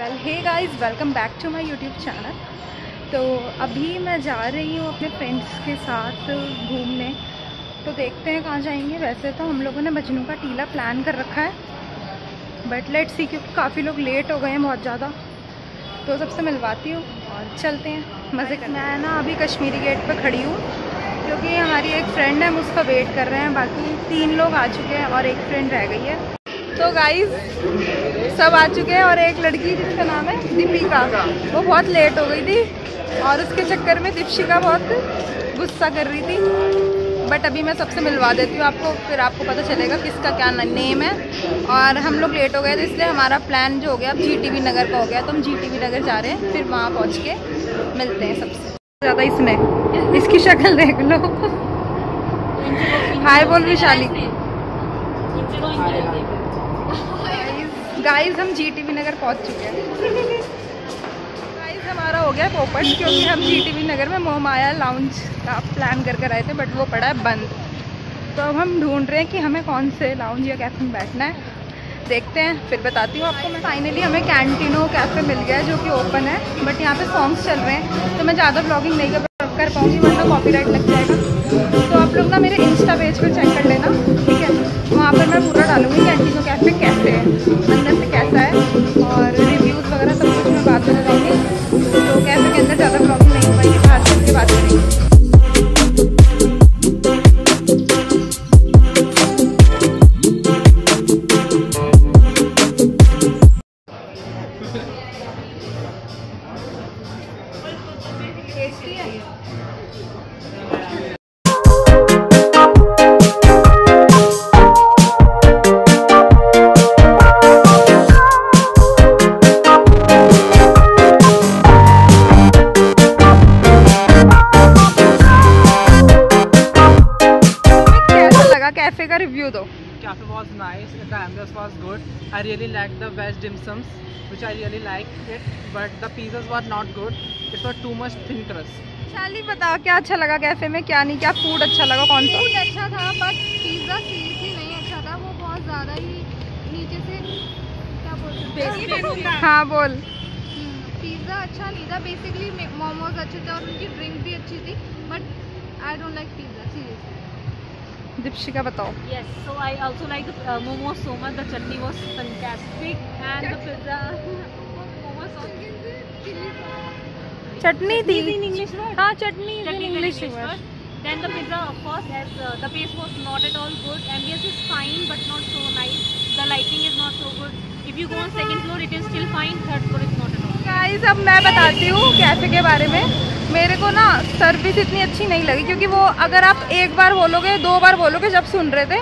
Well hey guys welcome back to my YouTube channel तो अभी मैं जा रही हूँ अपने फ्रेंड्स के साथ घूमने। तो देखते हैं कहाँ जाएँगे। वैसे तो हम लोगों ने मजनू का टीला प्लान कर रखा है। बट लेट सी क्योंकि काफ़ी लोग लेट हो गए हैं बहुत ज़्यादा। तो सबसे मिलवाती हूँ और चलते हैं। मज़े कर मैं ना अभी कश्मीरी गेट पर खड़ी हूँ, क्योंकि हमारी एक फ्रेंड है, हम उसका वेट कर रहे हैं। बाकी तीन लोग आ चुके हैं और एक फ्रेंड रह गई है। तो गाइस सब आ चुके हैं और एक लड़की जिसका नाम है दीपिका वो बहुत लेट हो गई थी और उसके चक्कर में दीपशिका बहुत गुस्सा कर रही थी। बट अभी मैं सबसे मिलवा देती हूँ आपको फिर आपको पता चलेगा किसका क्या नेम है। और हम लोग लेट हो गए थे इसलिए हमारा प्लान जो हो गया अब जीटीबी नगर का हो गया। तो हम जीटीबी नगर जा रहे हैं फिर वहाँ पहुँच के मिलते हैं सबसे। ज़्यादा इसमें इसकी शक्ल देख लो। हाय बोल विशाली। गाइस हम जी टी नगर पहुँच चुके हैं। गाइस हमारा हो गया पोपट, क्योंकि हम जी टी नगर में मोहमाया लाउंज का प्लान कर कर आए थे बट वो पड़ा है बंद। तो अब हम ढूंढ रहे हैं कि हमें कौन से लाउंज या कैफ़े में बैठना है। देखते हैं, फिर बताती हूँ आपको मैं। फाइनली हमें कैंटीनो कैफ़े मिल गया जो कि ओपन है बट यहाँ पे सॉन्ग्स चल रहे हैं। तो मैं ज़्यादा ब्लॉगिंग नहीं कर पाऊँगी, वरना कॉपीराइट लग जाएगा। तो आप लोग ना मेरे इंस्टा पेज पर चेक कर लेना, ठीक है? वहाँ पर मैं पूरा डालूँगी कैंटीनो कैफ़े। कैसे है cafe nice was good. I really liked the veg dim sums which i really liked it but the pizzas were not good. It was too much thin crust शाली बताओ क्या अच्छा लगा कैफ़े में? क्या नहीं? क्या फ़ूड अच्छा लगा? कौन सा? फ़ूड अच्छा था बट पिज़्ज़ा सीरियसली नहीं अच्छा था. वो बहुत ज़्यादा ही नीचे से क्या बोलते हैं? हाँ बोल। पिज़्ज़ा अच्छा नहीं था. बेसिकली मोमोज अच्छे थे और उनकी ड्रिंक भी अच्छी थी but I don't like pizza Deepshikha बताओ Yes, so I also like the uh, momos so much. The chutney was fantastic, and the pizza. momos चटनी थी in English word. हाँ chutney Chutney in is English word. Then the pizza, of course, as uh, the pace was not at all good. Ambience is fine, but not so nice. The lighting is not so good. If you go on second floor, it is still fine. Third floor is not. Guys अब मैं बताती हूँ cafe के बारे में। मेरे को ना सर्विस इतनी अच्छी नहीं लगी, क्योंकि वो अगर आप एक बार बोलोगे, दो बार बोलोगे जब सुन रहे थे,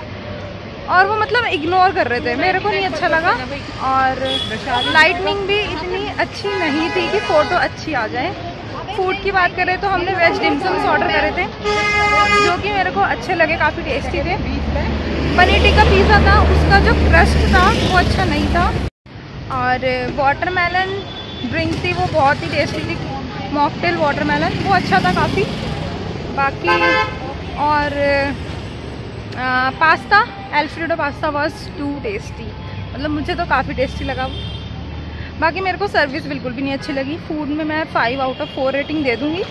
और वो मतलब इग्नोर कर रहे थे। मेरे को नहीं अच्छा लगा, और लाइटनिंग भी इतनी अच्छी नहीं थी कि फ़ोटो अच्छी आ जाए। फ़ूड की बात करें तो हमने वेज डिमसम्स ऑर्डर करे थे, जो कि मेरे को अच्छे लगे, काफ़ी टेस्टी थे। पनीर टिक्का पिज़्ज़ा था, उसका जो क्रस्ट था, वो अच्छा नहीं था। और वाटरमेलन ड्रिंक थी वो बहुत ही टेस्टी थी। मॉकटेल वाटरमेलन वो अच्छा था काफ़ी। बाकी और आ, pasta alfredo pasta was too tasty मतलब मुझे तो काफ़ी टेस्टी लगा वो। बाकी मेरे को सर्विस बिल्कुल भी नहीं अच्छी लगी। फ़ूड में मैं five out of four rating दे दूँगी।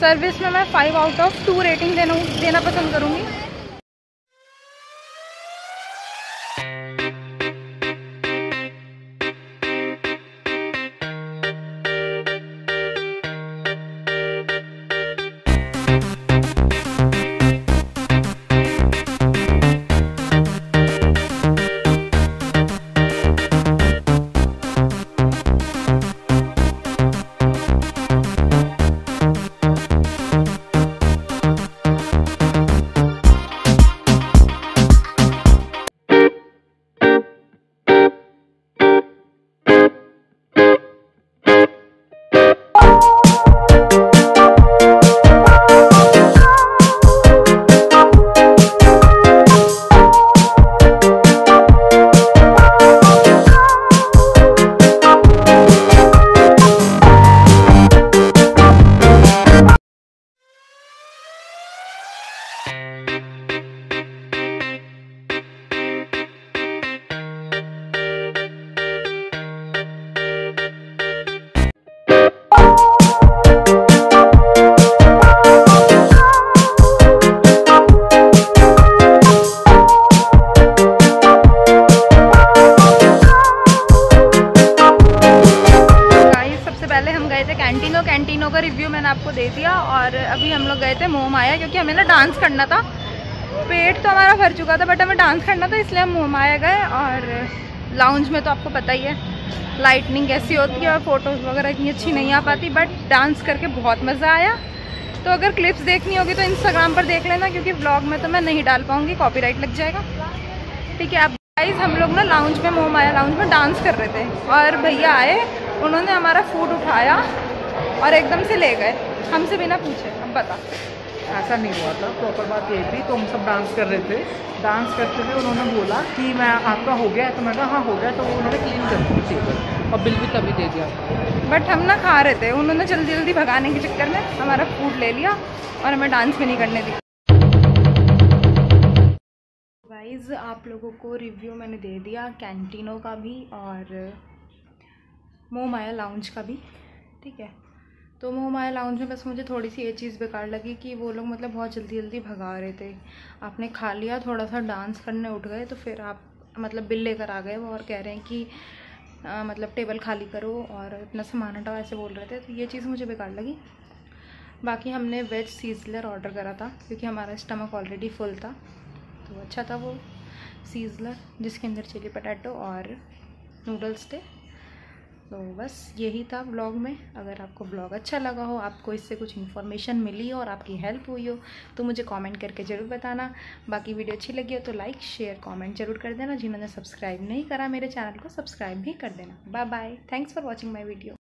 सर्विस में मैं five out of two rating देना देना पसंद करूँगी। कैंटीनों का रिव्यू मैंने आपको दे दिया और अभी हम लोग गए थे मोम आया क्योंकि हमें ना डांस करना था। पेट तो हमारा भर चुका था बट हमें डांस करना था, इसलिए हम मोम आया गए और लाउंज में तो आपको पता ही है लाइटनिंग कैसी होती है और फ़ोटोज़ वगैरह इतनी अच्छी नहीं आ पाती बट डांस करके बहुत मज़ा आया। तो अगर क्लिप्स देखनी होगी तो इंस्टाग्राम पर देख लेना क्योंकि ब्लॉग में तो मैं नहीं डाल पाऊँगी कॉपीराइट लग जाएगा। ठीक है, अब गाइस हम लोग ना लाउंज में मोम आया लाउंज में डांस कर रहे थे और भैया आए उन्होंने हमारा फ़ूड उठाया और एकदम से ले गए। हमसे बिना पूछे अब बता। ऐसा नहीं हुआ था प्रॉपर बात ये थी तो हम सब डांस कर रहे थे। डांस करते हुए उन्होंने बोला कि मैं आपका हो गया है तो मैं कहा हाँ हो गया तो उन्होंने क्लीन कर दी टेबल और बिल भी तभी दे दिया। बट हम ना खा रहे थे। उन्होंने जल्दी जल्दी भगाने के चक्कर में हमारा फ़ूड ले लिया और हमें डांस भी नहीं करने दी गाइज़ आप लोगों को रिव्यू मैंने दे दिया कैंटीनों का भी और मोमाया लाउंज का भी ठीक है? तो मोमाया लाउंज में बस मुझे थोड़ी सी ये चीज़ बेकार लगी कि वो लोग मतलब बहुत जल्दी जल्दी भगा रहे थे। आपने खा लिया थोड़ा सा डांस करने उठ गए तो फिर आप मतलब बिल लेकर आ गए। वो और कह रहे हैं कि आ, मतलब टेबल खाली करो और इतना सामान हटाओ ऐसे बोल रहे थे। तो ये चीज़ मुझे बेकार लगी। बाकी हमने वेज सीजलर ऑर्डर करा था क्योंकि हमारा स्टमक ऑलरेडी फुल था। तो अच्छा था वो सीजलर जिसके अंदर चिली पटाटो और नूडल्स थे। तो बस यही था ब्लॉग में। अगर आपको ब्लॉग अच्छा लगा हो, आपको इससे कुछ इन्फॉर्मेशन मिली हो और आपकी हेल्प हुई हो तो मुझे कमेंट करके ज़रूर बताना। बाकी वीडियो अच्छी लगी हो तो लाइक शेयर कमेंट ज़रूर कर देना। जिन्होंने सब्सक्राइब नहीं करा मेरे चैनल को सब्सक्राइब भी कर देना। Bye bye thanks for watching my video